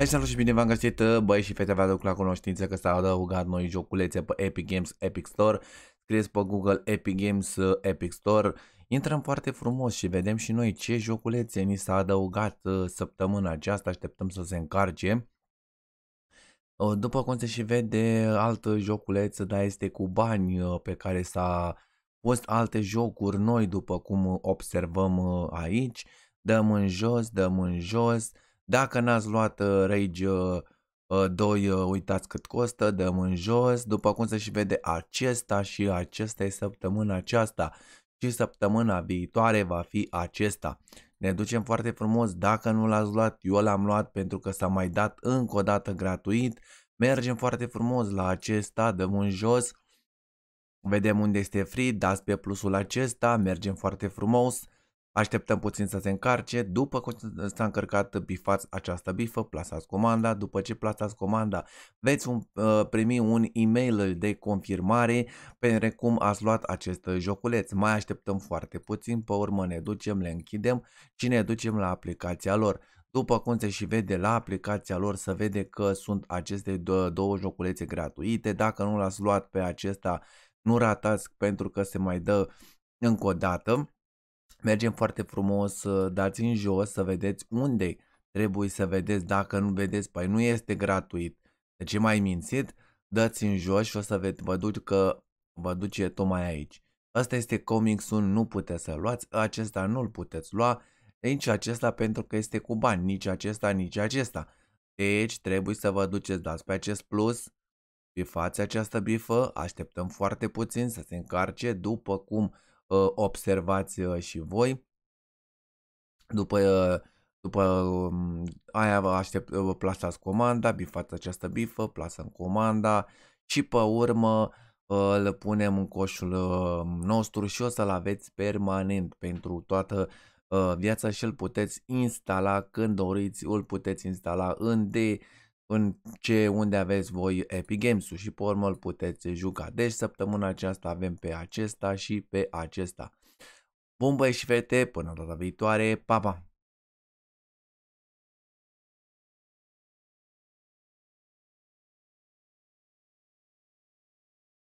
Hai salut și bine v-am găsit, băi și fete, vă aduc la cunoștință că s-au adăugat noi joculețe pe Epic Games Epic Store. Scrieți pe Google Epic Games Epic Store. Intrăm foarte frumos și vedem și noi ce joculețe ni s-a adăugat uh, săptămâna aceasta. Așteptăm să se încarce. Uh, după cum se și vede, alt joculeț, dar este cu bani uh, pe care s-a pus alte jocuri noi, după cum observăm aici. Dăm în jos, dăm în jos. Dacă n-ați luat uh, Rage uh, 2, uh, uitați cât costă, dăm în jos, după cum se și vede acesta și acesta e săptămâna aceasta și săptămâna viitoare va fi acesta. Ne ducem foarte frumos, dacă nu l-ați luat, eu l-am luat pentru că s-a mai dat încă o dată gratuit. Mergem foarte frumos la acesta, dăm în jos, vedem unde este free, dați pe plusul acesta, mergem foarte frumos. Așteptăm puțin să se încarce, după ce s-a încărcat bifați această bifă, plasați comanda, după ce plasați comanda veți un, uh, primi un e-mail de confirmare pe cum ați luat acest joculeț. Mai așteptăm foarte puțin, pe urmă ne ducem, le închidem și ne ducem la aplicația lor. După cum se și vede la aplicația lor, să vede că sunt aceste două joculețe gratuite. Dacă nu l-ați luat pe acesta, nu ratați pentru că se mai dă încă o dată. Mergem foarte frumos, dați în jos să vedeți unde trebuie să vedeți. Dacă nu vedeți, păi nu este gratuit. De ce mai mințit? Dați în jos și o să vedeți, vă duc că vă duce tocmai aici. Asta este Comic Sun, nu puteți să luați, acesta nu-l puteți lua, nici acesta pentru că este cu bani, nici acesta, nici acesta. Deci trebuie să vă duceți, dați pe acest plus, bifați această bifă, așteptăm foarte puțin să se încarce, după cum Ă, observați ă, și voi. După, ă, după aia aștept, plasați comanda, bifați această bifă, plasăm comanda și pe urmă îl punem în coșul nostru și o să-l aveți permanent pentru toată viața și îl puteți instala când doriți, îl puteți instala în de în ce unde aveți voi Epic Games-ul și pe urmă îl puteți juca. Deci săptămâna aceasta avem pe acesta și pe acesta. Bun băieți și fete, până data viitoare, pa, pa!